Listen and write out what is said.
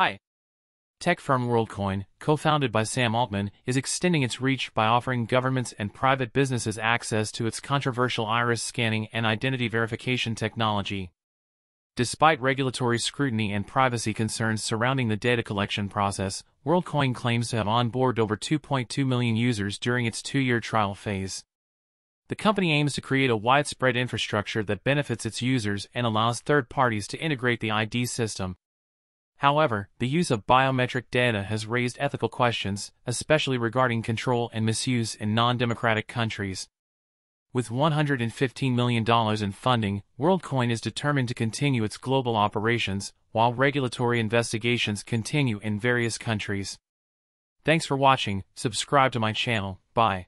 Hi. Tech firm WorldCoin, co-founded by Sam Altman, is extending its reach by offering governments and private businesses access to its controversial iris scanning and identity verification technology. Despite regulatory scrutiny and privacy concerns surrounding the data collection process, WorldCoin claims to have onboarded over 2.2 million users during its two-year trial phase. The company aims to create a widespread infrastructure that benefits its users and allows third parties to integrate the ID system. However, the use of biometric data has raised ethical questions, especially regarding control and misuse in non-democratic countries. With $115 million in funding, WorldCoin is determined to continue its global operations, while regulatory investigations continue in various countries. Thanks for watching, subscribe to my channel, bye.